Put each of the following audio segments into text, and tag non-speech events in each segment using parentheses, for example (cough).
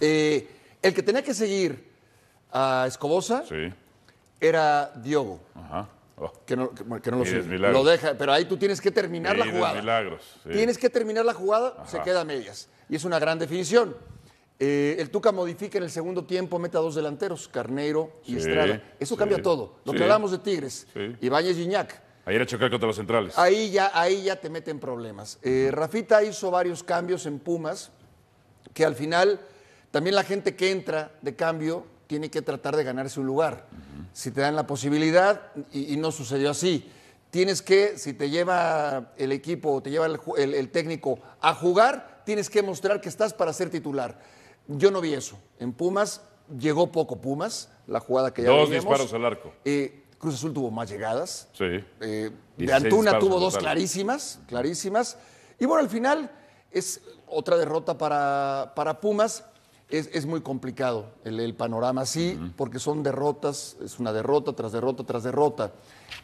Eh, el que tenía que seguir a Escobosa Sí. era Diogo, Ajá. Oh. que no, que- que no lo deja, pero ahí tú tienes que terminar la jugada. milagros, sí. Tienes que terminar la jugada, se queda a medias. Y es una gran definición. Eh, el Tuca modifica en el segundo tiempo, mete a dos delanteros, Carneiro y Sí, Estrada. Eso sí. cambia todo. Lo que hablamos de Tigres. Ibáñez y Iñak. Ayer a chocar contra los centrales. Ahí ya, ahí ya te meten problemas. Eh, Rafita hizo varios cambios en Pumas, que al final también la gente que entra de cambio tiene que tratar de ganarse un lugar. Si te dan la posibilidad, y, y no sucedió así, tienes que, si te lleva el equipo o te lleva el, ju- el- el técnico a jugar, tienes que mostrar que estás para ser titular. Yo no vi eso. En Pumas llegó poco Pumas, la jugada que ya Dos disparos al arco. Eh, Cruz Azul tuvo más llegadas. Sí. Eh, de 16 Antuna tuvo dos clarísimas, clarísimas. Y bueno, al final es otra derrota para, para Pumas. Es, es muy complicado el, el panorama así, porque son derrotas, es una derrota tras derrota tras derrota.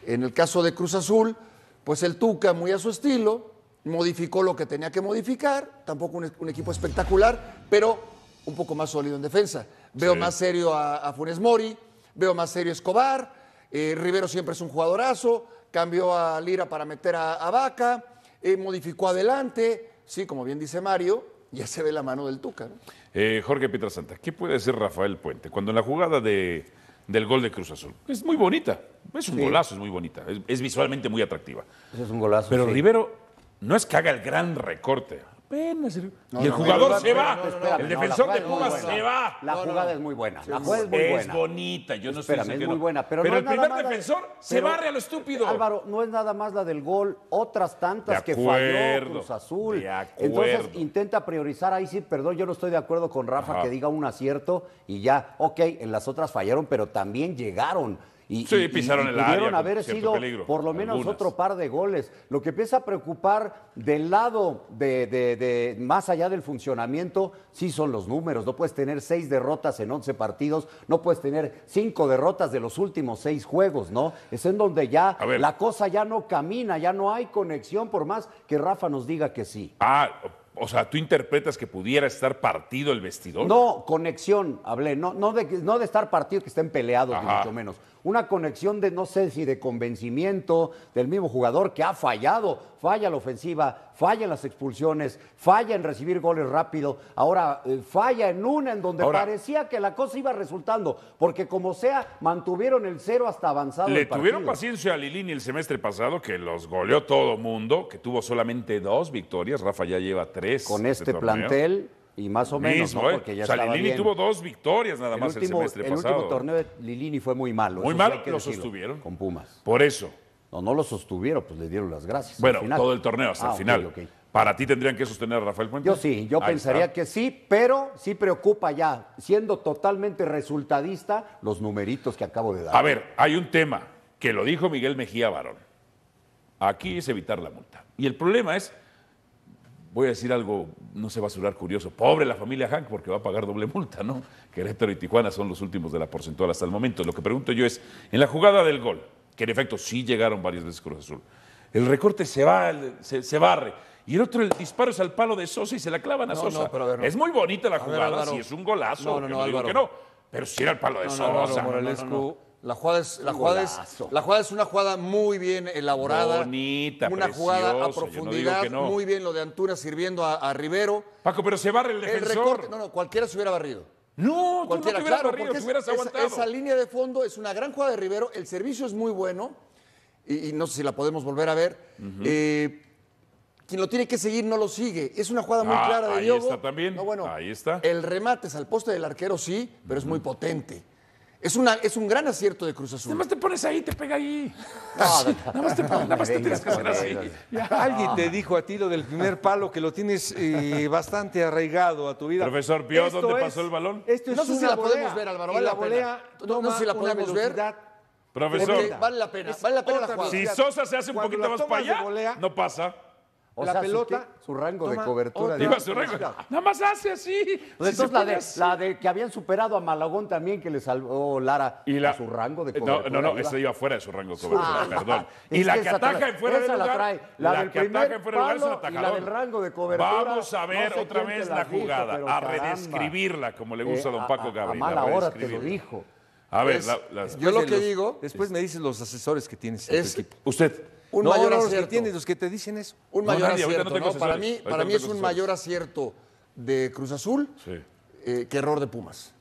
En el caso de Cruz Azul, pues el Tuca, muy a su estilo, modificó lo que tenía que modificar, tampoco un, un equipo espectacular, pero un poco más sólido en defensa. Veo Sí. más serio a, a Funes Mori, veo más serio a Escobar, eh, Rivero siempre es un jugadorazo, cambió a Lira para meter a, a Vaca, eh, modificó adelante, sí, como bien dice Mario, ya se ve la mano del Tuca. ¿no? Eh, Jorge Pietrasanta, ¿qué puede decir Rafael Puente cuando en la jugada de, del gol de Cruz Azul? Es muy bonita, es un golazo, es muy bonita, es, es visualmente muy atractiva. Ese es un golazo. Pero sí. Rivero no es que haga el gran recorte. Apenas el- No, y el no, jugador se va. Espérame, el defensor de es Pumas se va. La jugada es muy buena. La jugada es muy es buena. bonita, yo no Espérame, estoy es muy buena, pero, pero no el es nada primer defensor se barre a lo estúpido. Álvaro, no es nada más la del gol, otras tantas que falló Cruz Azul. Entonces intenta priorizar ahí sí, perdón, yo no estoy de acuerdo con Rafa Ajá. que diga un acierto y ya, ok, en las otras fallaron, pero también llegaron. Y, Sí, y- pisaron y el pudieron haber sido peligro, por lo menos algunas. otro par de goles. Lo que empieza a preocupar del lado de, de- de- más allá del funcionamiento, sí son los números. No puedes tener seis derrotas en 11 partidos, no puedes tener cinco derrotas de los últimos seis juegos, ¿no? Es en donde ya la cosa ya no camina, ya no hay conexión, por más que Rafa nos diga que sí. Ah, o sea, tú interpretas que pudiera estar partido el vestidor. No, conexión, hablé, no, no, de, no de estar partidos que estén peleados, ni mucho menos. Una conexión de, no sé si de convencimiento del mismo jugador que ha fallado, falla la ofensiva, falla en las expulsiones, falla en recibir goles rápido, ahora eh, falla en una en donde Ahora- parecía que la cosa iba resultando, porque como sea, mantuvieron el cero hasta avanzado Le el partido. tuvieron paciencia a Lilini el semestre pasado, que los goleó todo mundo, que tuvo solamente dos victorias. Rafa ya lleva tres. Con este plantel y más o menos, Mismo, ¿no? ¿eh? porque ya o sea, estaba Lilini bien. tuvo dos victorias nada el más último, el semestre el pasado. último torneo de Lilini fue muy malo. Muy sí malo, que lo decirlo, sostuvieron. Con Pumas. Por eso. No, no lo sostuvieron, pues le dieron las gracias. Bueno, todo el torneo hasta Ah, el final. Para ti tendrían que sostener a Rafael Puente. Yo sí, yo Ahí pensaría está. que sí, pero sí preocupa ya, siendo totalmente resultadista, los numeritos que acabo de dar. A ver, hay un tema que lo dijo Miguel Mejía Barón. Aquí es evitar la multa. Y el problema es, voy a decir algo, no se va a sonar curioso, pobre la familia Hank porque va a pagar doble multa, ¿no? Querétaro y Tijuana son los últimos de la porcentual hasta el momento. Lo que pregunto yo es, en la jugada del gol, que en efecto sí llegaron varias veces Cruz Azul, el recorte se va, se, se barre. Y el otro, el disparo es al palo de Sosa y se la clavan a No, Sosa. no, pero a ver, no. Es muy bonita la jugada, si es un golazo, No, no, que no, digo que no. Pero si era el palo de No, no, no, Sosa. No, La jugada, es, la, Un jugada es, golazo. la jugada es una jugada muy bien elaborada. Bonita, Una jugada a no profundidad, no. muy bien lo de Antuna sirviendo a, a Rivero. Paco, pero se barre el El defensor. recorte, no, no, cualquiera se hubiera barrido. No, tú no Cualquiera, te hubieras claro, barrido, porque te es- hubieras esa- línea de fondo es una gran jugada de Rivero, el servicio es muy bueno, y, y no sé si la podemos volver a ver. Eh, quien lo tiene que seguir no lo sigue. Es una jugada muy Ah, clara de ahí Diogo. está también, No, bueno, ahí está. El remate es al poste del arquero, sí, pero es muy potente. Es, una, es un gran acierto de Cruz Nada Azul. más te pones ahí, te pega ahí. No, (laughs) Nada más te, nada más te tienes que hacer así. Alguien te dijo a ti lo del primer palo que lo tienes eh, bastante arraigado a tu vida. Profesor, ¿vio Esto dónde es- pasó el balón? Esto es No sé si la podemos ver, Álvaro, vale la la pena. volea No- no sé si la podemos ver. Profesor, vale la pena, vale la pena la otra jugada. si. Sosa se hace un Cuando poquito más para allá, volea- no pasa. O la sea, su pelota. su rango de cobertura. su rango. Nada más hace así. Pues Si entonces la de, así. la de que habían superado a Malagón también, que le salvó Lara Y la- a su rango de No, cobertura. No, no, iba. esa iba fuera de su rango de cobertura, Ah, perdón. (laughs) Y la que ataca en fuera de la lugar. trae. La del que primer ataca en fuera de lugar es un palo y la del rango de cobertura, Vamos a no ver sé otra vez la dijo, jugada, a caramba. redescribirla, como le gusta a Eh, don Paco a- a Gabriel. mala hora te lo dijo. A ver, Pues, la- la- yo lo que los- digo Después me dices los asesores que tienes en es tu equipo. usted. Un no, mayor no, los que acierto. tienes, los que te dicen eso. Un No, mayor nadie, ahorita no acierto. Para mí, para no mí es un mayor acierto de Cruz Azul Sí. eh, que error de Pumas.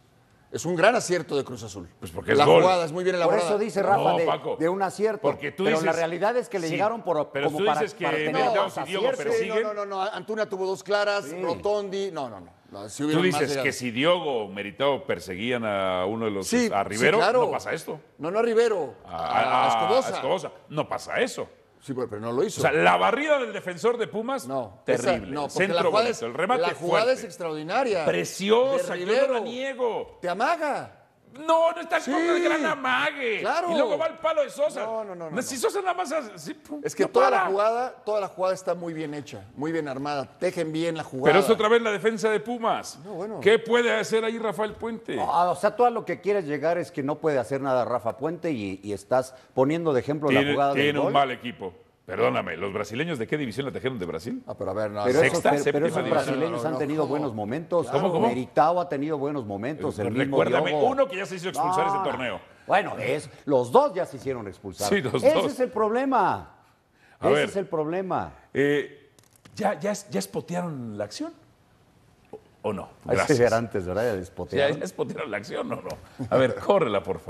Es un gran acierto de Cruz Azul. Pues porque es la gol. jugada es muy bien Por elaborada. eso dice Rafa No, de, Paco. de un acierto. Porque tú pero dices- la realidad es que le Sí, llegaron por pero como tú para, dices que para tener Diogo. Sí, no, no, no, no. Antuna tuvo dos claras, Sí. Rotondi. No, no, no. No si Tú dices que si Diogo o Meritao perseguían a uno de los Sí, a Rivero, sí, claro. no pasa esto. No, no a Rivero. A, A, a- a Escobosa. Escobosa. No pasa eso. Sí, pero no lo hizo. O sea, la barrida del defensor de Pumas, no. terrible. Esa- no, Centro la jugada, bonito, es, el remate la jugada fuerte. es extraordinaria. Preciosa, yo no Rivero. la niego. Te amaga. No, no está en Sí. contra del gran amague. Claro. Y luego va el palo de Sosa. No, no, no, no, Si no. Sosa nada más hace- sí, pum, Es que no toda la jugada, toda la jugada está muy bien hecha, muy bien armada. Tejen bien la jugada. Pero es otra vez la defensa de Pumas. No, bueno. ¿Qué puede hacer ahí Rafael Puente? O sea, tú a lo que quieres llegar es que no puede hacer nada Rafa Puente y, y estás poniendo de ejemplo la jugada del tiene un gol. mal equipo. Perdóname, ¿los brasileños de qué división la trajeron de Brasil? Ah, pero a ver, no. Pero no. esos, Sexta, pero- pero esos división. brasileños No, no, han no, tenido buenos momentos. ¿Cómo, cómo? Meritao ha tenido buenos momentos. El mismo Recuérdame Diogo. uno que ya se hizo expulsar No. ese torneo. Bueno, es, los dos ya se hicieron expulsar. Sí, los Ese dos. es el problema. A Ese ver. es el problema. Eh, ¿ya, ya, ¿Ya espotearon la acción? ¿O, o no? Hay que Gracias. ver antes, ¿verdad? De ¿Ya, despotear. ya espotearon la acción o no? A ver, (laughs) córrela, por favor.